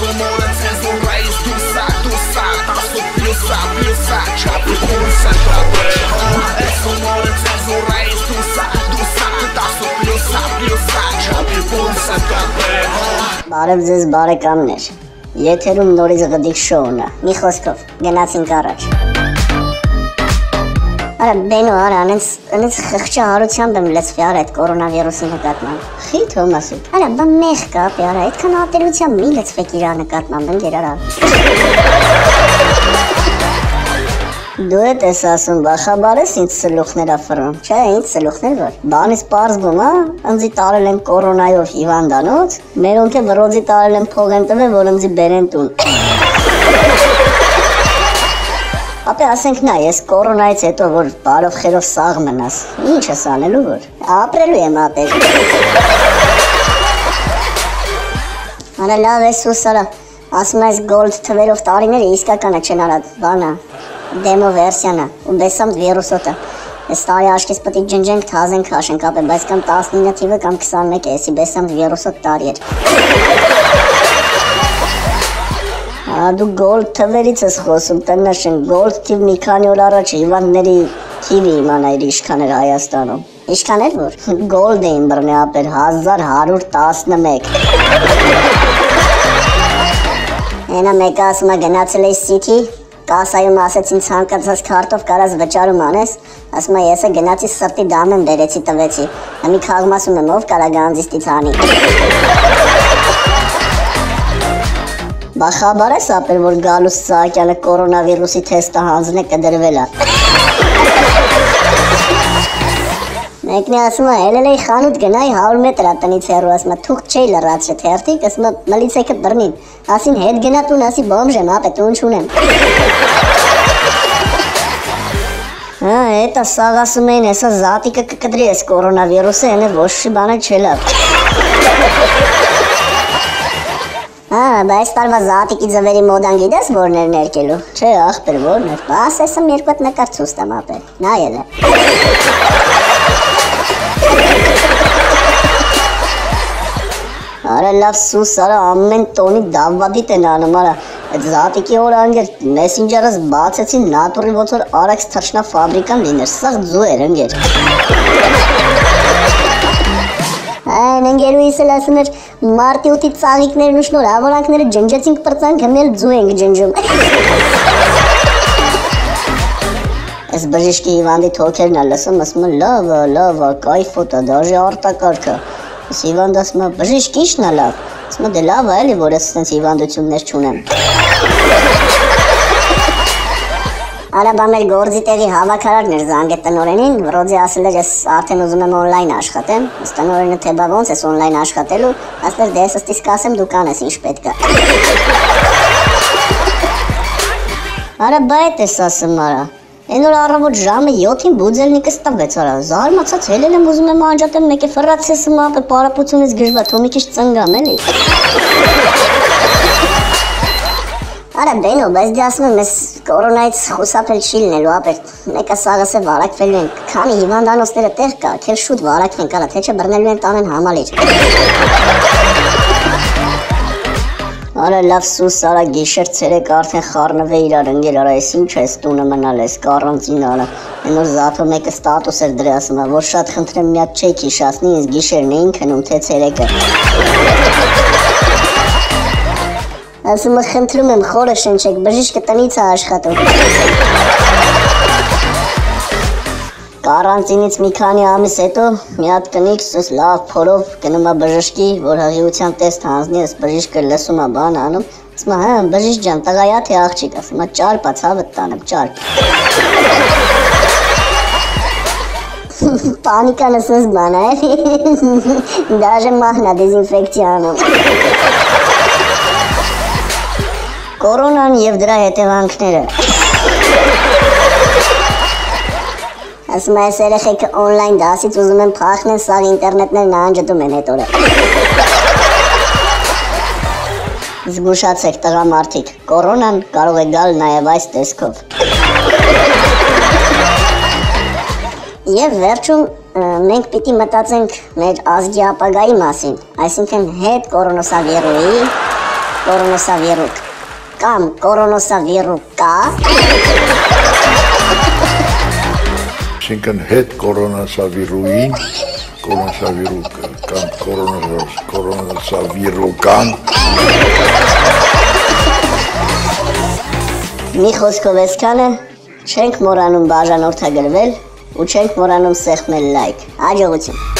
sonora cenzura esdurça, durça Taço pilsa, pilsa, chape pulsa, chape É sonora cenzura esdurça, durça Taço pilsa, pilsa, chape pulsa, chape Բարև ձեզ բարեկամներ։ Եթերում նորից գդիկ շոուն է։ Մի խոսքով գնացինք առաջ։ Արա բենո արա անց անց խղճա հարությամբ եմ լծվի արա այդ կորոնավիրուսի նկատմամբ։ Խի Թոմասի։ Արա բա մեղ կա, արա այդքան ատելությամբ մի լծվեք իր նկատմամբ ընկեր արա։ Դու եք ես ասում, բախաբար ես ինձ սլուխներ افրում։ Չէ, ինձ սլուխներ որ։ Բանից պարզվում, հա, ընձի տարել են կորոնայով հիվանդանոց, մերոնք է վրոձի տարել են փող են տվել, որ ընձի բերեն տուն։ Ապե ասենք նա, ես կորոնայից հետո որ բարով խերով սաղ մնաս, ինչ ես անելու որ։ Ապրելու եմ ապեր։ Արա լավ է սուսարա։ Ասում ես գոլդ թվերով տարիները իսկականը չեն արած, բանա։ Դեմո վերսիան է, ու բեսամ վիրուսոտը։ Այս տարի աշկես պետք է ջնջենք, թազենք, հաշենք ապե, բայց կամ 19 թիվը կամ 21 է, էսի բեսամ վիրուսոտ տարի էր։ դու գոլդ թվերից ես խոսում, տնաշեն, գոլդ թիվ մի քանի օր առաջ հիվանդների թիվը իմանայր ինչքան էր Հայաստանում։ Ինչքան էր որ։ Գոլդ էին բռնի ապեր 1111։ Այնա մեկը ասում է գնացել էի City, կասայում ասեցին ցանկացած քարտով կարաս վճարում անես, ասում է ես է գնացի սրտի դամեն բերեցի տվեցի։ Ամի քաղում ասում եմ ով կարա գանձիստից անի։ Բախաբար ես ապեր որ գալուս Սահակյանը կորոնավիրուսի թեստը հանձնե կդրվել է։ Մեկն է ասում է, ելել էի խանութ գնայի 100 մետր է տնից հեռու, ասում է, թուղթ չի լրացրի թերթիկ, ասում է, մլիցեքը բռնին։ Ասին հետ գնա տուն, ասի բոմժ եմ, ապե տուն չունեմ։ Հա, էտա սաղ ասում էին, հեսա զատիկը կկդրի ես կորոնավիրուսը, հենե ոչ շի բանը չելավ։ Հա, բայց տարվա զատիկի ձվերի մոդան գիտես որն էր ներկելու։ Չէ, ախպեր որն էր։ Բաս էսը երկու հատ նկար ցույց տամ ապեր։ Նայել է։ Արա լավ սուս, արա ամեն տոնի դավադիտ են անում, արա։ Այդ զատիկի օր անգեր մեսենջերս բացեցին նատուրի ոնց որ արաքս թռչնա ֆաբրիկան լիներ, սաղ ձու էր անգեր։ Այն ընկերուհիս էլ ասում էր մարտի 8-ի ծաղիկներն ու շնորհավորանքները ջնջեցինք պրծանք, հմել ձու ենք ջնջում։ Այս բժիշկի հիվանդի թոքերն է լսում, ասում է լավ, լավ, կայֆ է, դաժե արտակարգը։ Այս հիվանդ ասում է բժիշկ ի՞նչն է լավ։ Ասում է դե լավ է էլի, որ ես այդպես հիվանդություններ չունեմ։ Արա բա մեր գործի տեղի հավաքարարն էր զանգե տնորենին, Ռոձի ասել էր ես արդեն ուզում եմ on-line աշխատեմ, ըստ տնորենը թե բա ոնց ես on-line աշխատելու, ասել դե ես ըստի կասեմ դու կանես ինչ պետք է։ Արա բա էդ ես ասում արա։ Այն որ առավոտ ժամը 7-ին բուձելնիկս տվեց արա, զարմացած հելել եմ ուզում եմ անջատեմ, մեկը ֆրացես մապը պարապությունից գժվա, թո մի քիչ ծնգամ էլի։ Արա բենո, բայց դե ասում եմ, ես կորոնայից խուսափել չի լինելու, ապեր։ Մեկը սաղս է վարակվելու են, քանի հիվանդանոցները տեղ կա, քեր շուտ վարակվեն կարա, թե չէ բռնելու են տանեն համալիր։ Արա լավ սուս, արա գիշեր ցերեկ արդեն խառնվե իրար ընկեր, արա ես ինչ ես տունը մնալ ես կարանտին արա։ Այն որ զաթո մեկը ստատուս էր դրի ասում, որ շատ խնդրեմ մի հատ չեք հիշացնի, ինձ գիշերն էին քնում թե ցերեկը։ Ասում եմ խնդրում եմ խորը շնչեք, բժիշկը տնից է աշխատում։ Կարանտինից մի քանի ամիս հետո մի հատ կնիկ սս լավ փորով գնում է բժշկի, որ հղիության տեստ հանձնի, ես բժիշկը լսում է բան անում, ասում է, հա, բժիշկ ջան, տղայա թե աղջիկ, ասում է, ճար բա ցավը տանեմ, ճար։ Պանիկան ասես բան է։ Դաժե մահնա դեզինֆեկցիա անում։ Կորոնան եւ դրա հետևանքները։ Ասում է, այս երեխեքը on-line դասից ուզում են փախնեն, սաղ ինտերնետներն անջտում են հետ օրը։ Զգուշացեք տղամարդիկ, կորոնան կարող է գալ նաև այս տեսքով։ Եվ վերջում մենք պիտի մտածենք մեր ազգի ապագայի մասին, այսինքն հետ կորոնոսավիրուի կորոնոսավիրուկ կամ կորոնոսավիրուկա Այսինքն հետ կորոնասավիրուին, կորոնասավիրուկը կամ կորոնաս- կորոնասավիրուկան մի խոսքով էսքանը չենք մոռանում բաժանորդագրվել ու չենք մոռանում սեղմել լայք։ Հաջողություն։